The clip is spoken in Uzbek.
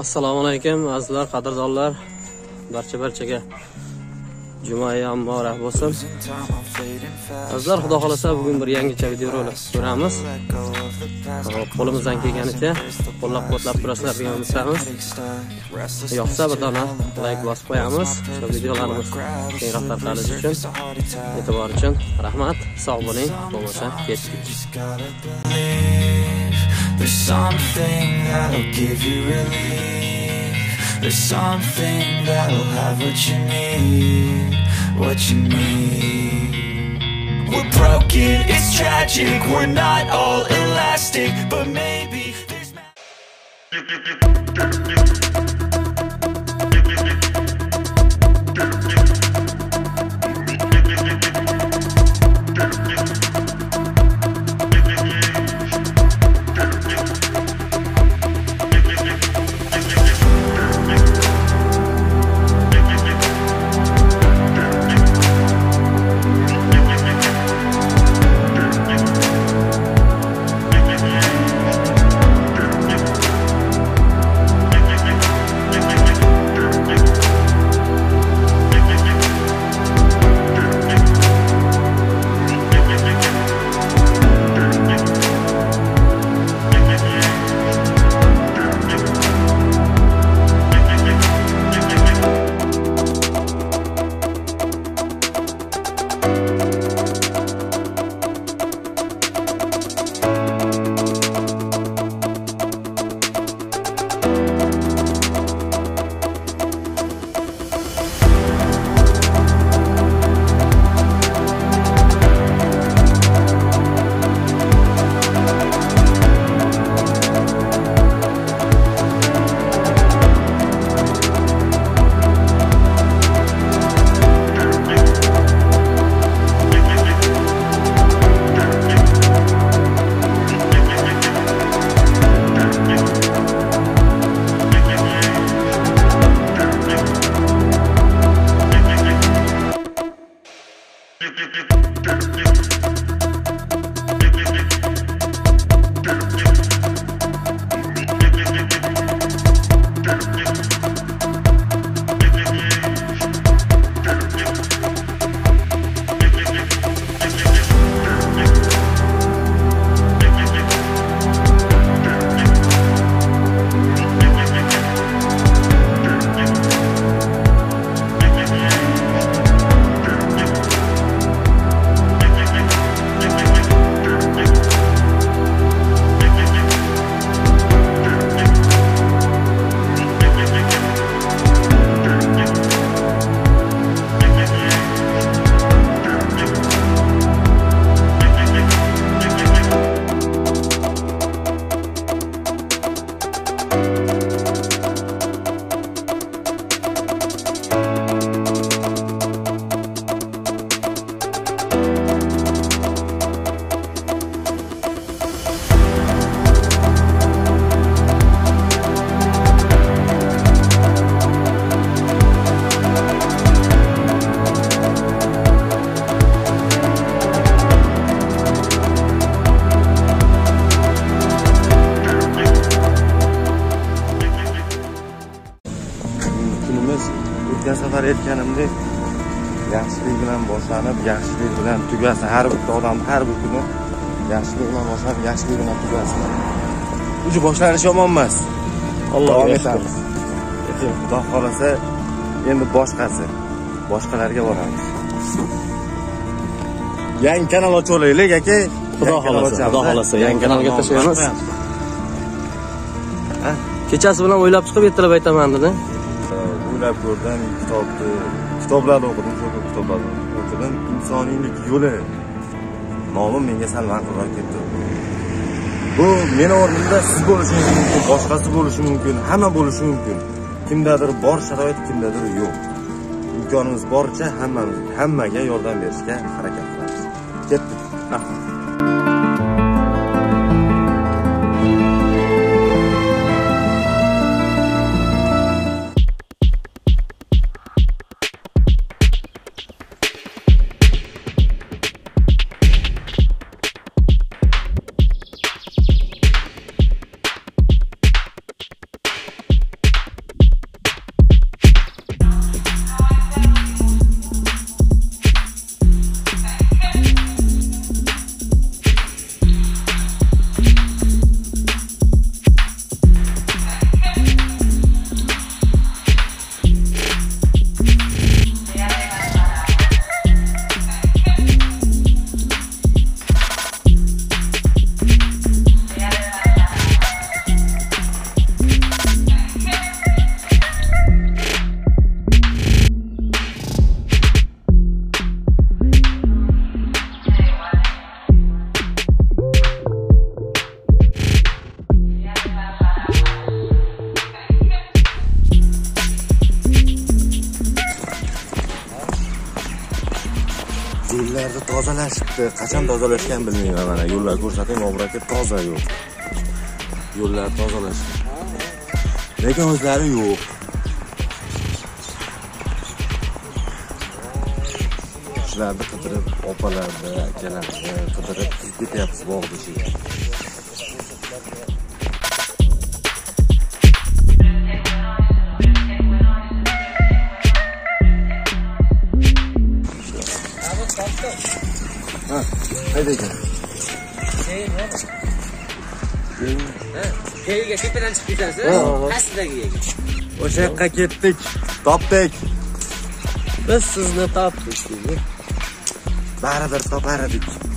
assalomu alaykum azizlar qadrdonlar. Barcha barchaga jumai muborak bo'lsin. Azizlar xudo xohlasa bugun bir yangicha videorolik ko'ramiz. Qo'limizdan kelganicha qo'llab quvvatlab turasizlar degan umiddamiz yoqsa bir dona layk bosib qo'yamiz. Shu videolarimiz kengroq tarqalishi uchun e'tibor uchun rahmat. Sog' bo'ling bo'lmasa ketdik. There's something that'll give you relief. There's something that'll have what you need, what you need. We're broken, it's tragic. We're not all elastic, but maybe there's. ma- o'tgan safar aytganimdek yaxshilik bilan boshlanib yaxshilik bilan tugasin. Har bitta odam har bir kuni yaxshilik bilan boshlanib yaxshilik bilan tugasin. Uji boshlanishi yomon emas. Davom etamiz. Xudo xohlasa endi boshqasi boshqalarga boramiz. Yangi kanal ochib olaylik aka. Xudo xohlasa xudo a? xohlasa yangi kanalga kanal tashlaymiz ochamiz. kechasi bilan o'ylab chiqib ertalab aytaman dedi o'ylab ko'rdim kitobni kitoblarni o'qidim shu kitoblarni o'qidim. Insoniylik yo'li nomi menga sal ma'qulroq ketdi. Bu meni o'rnimda siz bo'lishingiz mumkin boshqasi bo'lishi mumkin hamma bo'lishi mumkin. Kimdadir bor sharoit kimdadir yo'q. Imkonimiz boricha hammamiz hammaga yordam berishga harakat qilamiz. Ketdik rahmat. Tozalashibdi. Qachon tozalashgan bilmayman mana. Yo'llar ko'rsating obro aka toza yo'q. Yo'llar tozalashgan lekin o'zlari yo'q. Shularni qidirib opalarni akalarni qidirib tuzib ketyapmiz bog'ni ichiga Ha, hayda ekan. Keyiga tepadan chiqib ketasiz. Ha. Pastdagiga. O'sha yoqqa ketdik. Topdik. Biz sizni topdik. deydi. Baribir topar edik.